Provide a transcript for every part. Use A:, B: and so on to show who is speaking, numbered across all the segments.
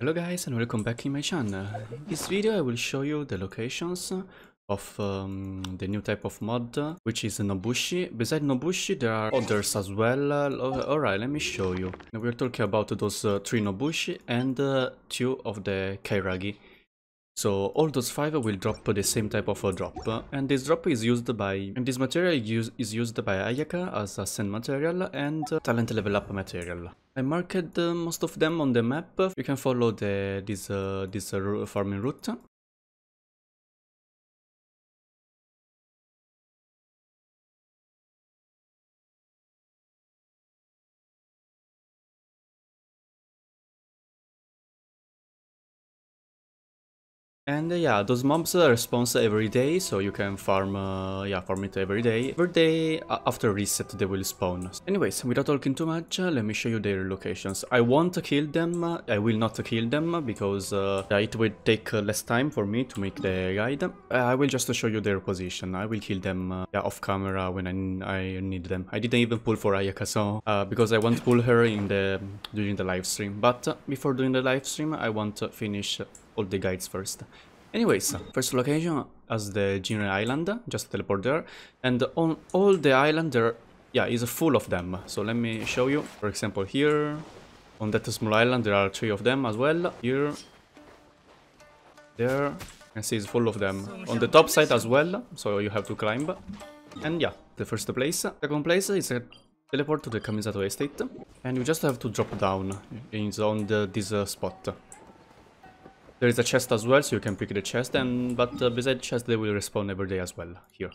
A: Hello guys and welcome back in my channel. In this video I will show you the locations of um, the new type of mod which is Nobushi. Beside Nobushi there are others as well. Uh, Alright, let me show you. We're talking about those uh, three Nobushi and uh, two of the Kairagi. So all those five will drop the same type of a drop and this drop is used by and this material is used by Ayaka as a send material and uh, talent level up material. I marked uh, most of them on the map. You can follow the this uh, this uh, farming route. And uh, yeah, those mobs uh, respawn every day, so you can farm, uh, yeah, farm it every day. Every day after reset they will spawn. Anyways, without talking too much, uh, let me show you their locations. I want to kill them, uh, I will not kill them because uh, it will take less time for me to make the guide. I will just show you their position. I will kill them yeah, off camera when I, I need them. I didn't even pull for Ayaka, so because I want to pull her in the during the live stream. But before doing the live stream, I want to finish all the guides first. Anyways, first location as the Jinren Island, just teleport there. And on all the island there, yeah, is full of them. So let me show you. For example, here, on that small island, there are three of them as well. Here, there, can see it's full of them. On the top side as well, so you have to climb. And yeah, the first place. Second place is a teleport to the Kamisato estate. And you just have to drop down. It's on the, this uh, spot. There is a chest as well, so you can pick the chest, and but uh, beside the chest they will respawn every day as well, here.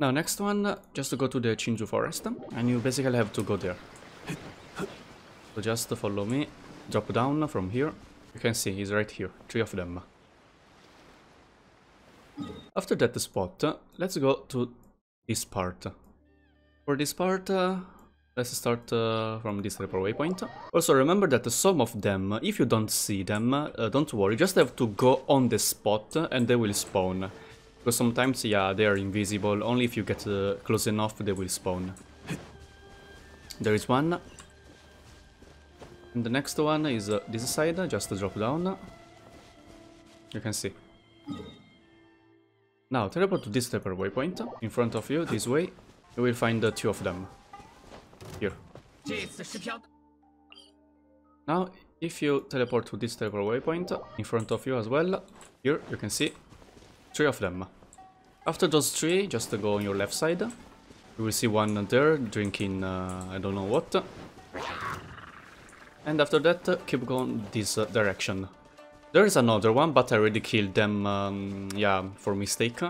A: Now next one, just to go to the Chinju forest, and you basically have to go there. So just follow me, drop down from here, you can see he's right here, three of them. After that spot, let's go to this part. For this part, uh, Let's start uh, from this report waypoint. Also remember that some of them, if you don't see them, uh, don't worry, just have to go on the spot and they will spawn. Because sometimes, yeah, they are invisible, only if you get uh, close enough they will spawn. There is one. And the next one is uh, this side, just drop down. You can see. Now, teleport to this teleport waypoint. In front of you, this way, you will find the two of them. Here. Now, if you teleport to this teleport waypoint in front of you as well, here you can see three of them. After those three, just go on your left side. You will see one there drinking uh, I don't know what. And after that, keep going this uh, direction. There is another one, but I already killed them, um, yeah, for mistake.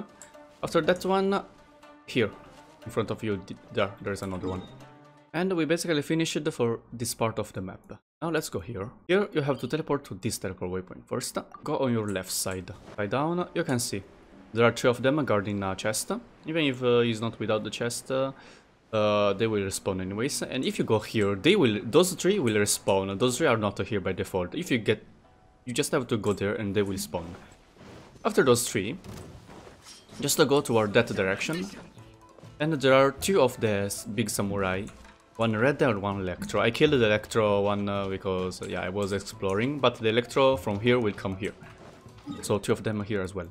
A: After that one, here, in front of you, there, there's another one. And we basically finished for this part of the map. Now let's go here. Here you have to teleport to this teleport waypoint. First, go on your left side. Lie down, you can see. There are three of them guarding a chest. Even if uh, he's not without the chest, uh, uh, they will respawn anyways. And if you go here, they will. Those three will respawn. Those three are not here by default. If you get, you just have to go there and they will spawn. After those three, just go toward that direction. And there are two of the big samurai one red and one electro. I killed the electro one uh, because, yeah, I was exploring, but the electro from here will come here. So two of them here as well.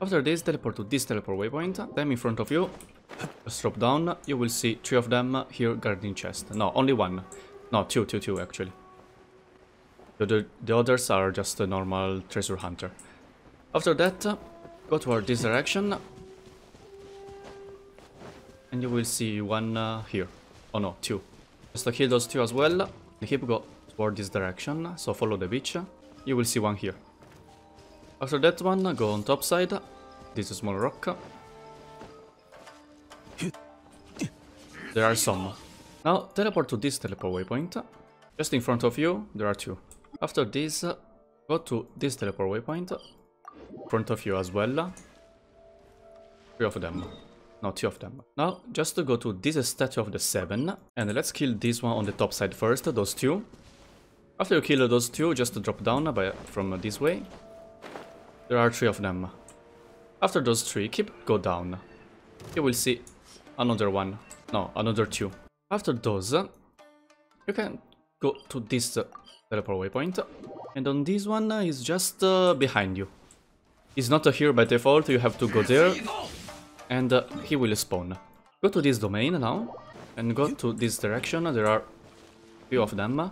A: After this, teleport to this teleport waypoint, them in front of you, just drop down, you will see three of them here guarding chest. No, only one. No, two, two, two actually. The, the others are just a normal treasure hunter. After that, go toward this direction, and you will see one uh, here. Oh no, two. Just to kill those two as well. The keep go toward this direction, so follow the beach. You will see one here. After that one, go on top side. This is small rock. There are some. Now teleport to this teleport waypoint. Just in front of you, there are two. After this, go to this teleport waypoint. In front of you as well. Three of them. No, two of them. Now, just to go to this statue of the seven, and let's kill this one on the top side first, those two. After you kill those two, just drop down by, from this way. There are three of them. After those three, keep go down. You will see another one. No, another two. After those, you can go to this teleport waypoint. And on this one uh, is just uh, behind you. It's not uh, here by default, you have to go there and uh, he will spawn. Go to this domain now and go to this direction, there are few of them.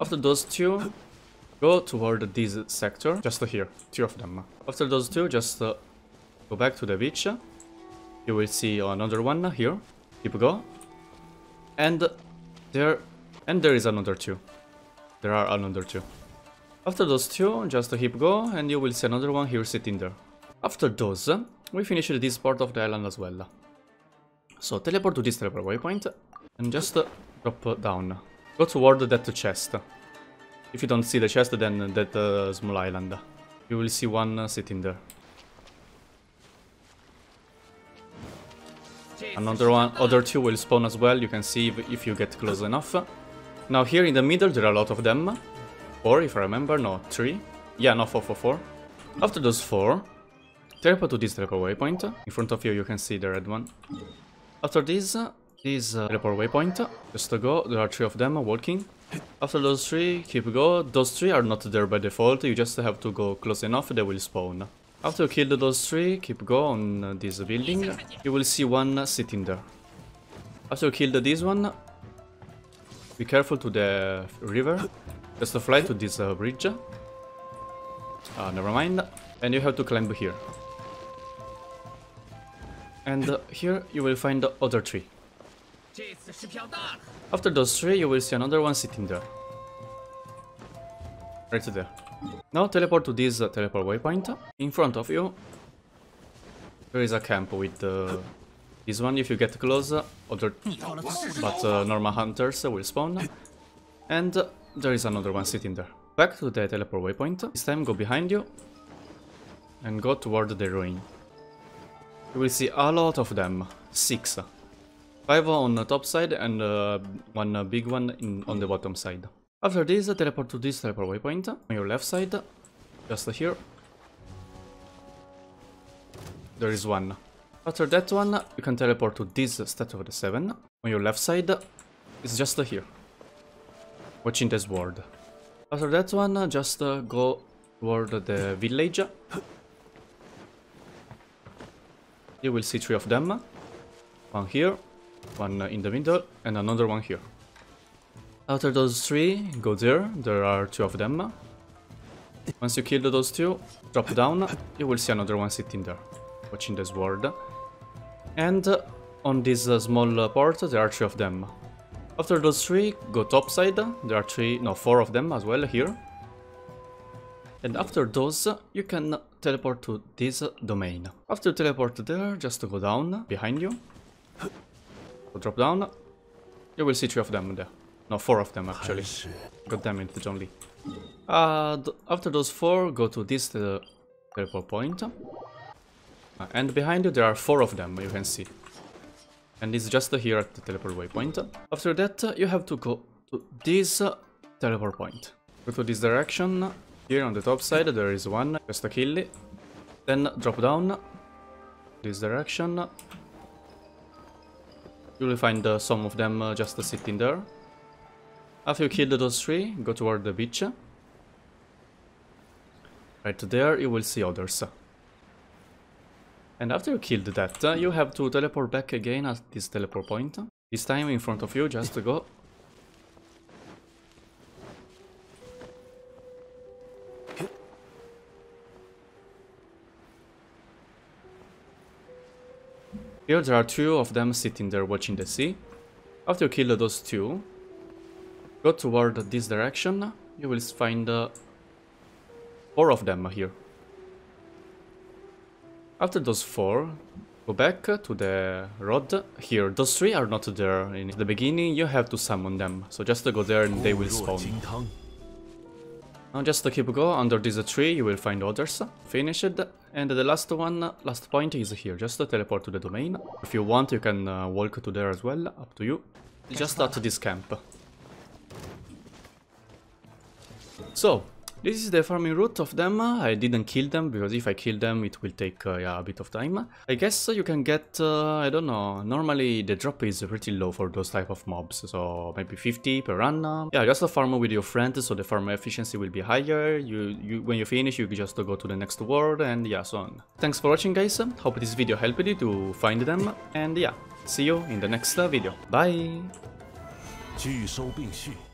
A: After those two, go toward this sector, just here, two of them. After those two, just uh, go back to the beach. You will see another one here. Keep go. And there, and there is another two. There are another two. After those two, just keep go, and you will see another one here sitting there. After those, we finished this part of the island as well. So teleport to this teleport waypoint, and just drop down. Go toward that chest. If you don't see the chest, then that uh, small island. You will see one uh, sitting there. Another one, other two will spawn as well, you can see if, if you get close enough. Now here in the middle there are a lot of them. Four if I remember, no, three. Yeah, no, four, four, four. After those four, teleport to this teleport waypoint. In front of you you can see the red one. After this, this uh, teleport waypoint, just to go, there are three of them walking. After those three, keep go. Those three are not there by default, you just have to go close enough, they will spawn. After you kill those three, keep go on this building, you will see one sitting there. After you kill this one, be careful to the river, just to fly to this uh, bridge. Uh, never mind, and you have to climb here. And uh, here you will find the other tree. After those three, you will see another one sitting there. Right there. Now teleport to this uh, teleport waypoint. In front of you, there is a camp with uh, this one. If you get close, uh, other but uh, normal hunters will spawn. And uh, there is another one sitting there. Back to the teleport waypoint. This time go behind you and go toward the ruin. You will see a lot of them. Six. Five on the top side and uh, one uh, big one in, on the bottom side. After this, teleport to this teleport waypoint on your left side, just here. There is one. After that one, you can teleport to this statue of the seven on your left side. It's just here, watching this world. After that one, just uh, go toward the village. You will see three of them. One here, one in the middle, and another one here. After those three, go there, there are two of them. Once you kill those two, drop down, you will see another one sitting there, watching this world. And on this uh, small uh, part, there are three of them. After those three, go topside, there are three, no, four of them as well here. And after those, you can teleport to this domain. After teleport there, just go down, behind you. Drop down, you will see three of them there. No, four of them actually. God damn it, Zhongli. Uh, th after those four, go to this uh, teleport point. Uh, and behind you there are four of them, you can see. And it's just here at the teleport waypoint. After that, you have to go to this uh, teleport point. Go to this direction. Here on the top side there is one, just a kill it. Then drop down this direction. You will find uh, some of them uh, just sitting there. After you kill those three, go toward the beach. Right there, you will see others. And after you killed that, uh, you have to teleport back again at this teleport point. This time in front of you, just to go. Here there are two of them sitting there watching the sea. After you kill those two, go toward this direction, you will find uh, four of them here. After those four, go back to the road here. Those three are not there in the beginning, you have to summon them. So just go there and they will spawn. Now just to keep go, under this tree you will find others. Finish it. And the last one, last point is here. Just teleport to the domain. If you want, you can uh, walk to there as well, up to you. Just at this camp. So, This is the farming route of them. I didn't kill them because if I kill them it will take uh, yeah, a bit of time. I guess you can get, uh, I don't know, normally the drop is pretty low for those type of mobs, so maybe 50 per run. Yeah, just a farm with your friends so the farm efficiency will be higher. You, you When you finish you just go to the next world and yeah, so on. Thanks for watching guys, hope this video helped you to find them and yeah, see you in the next video. Bye!
B: 聚收并蓄。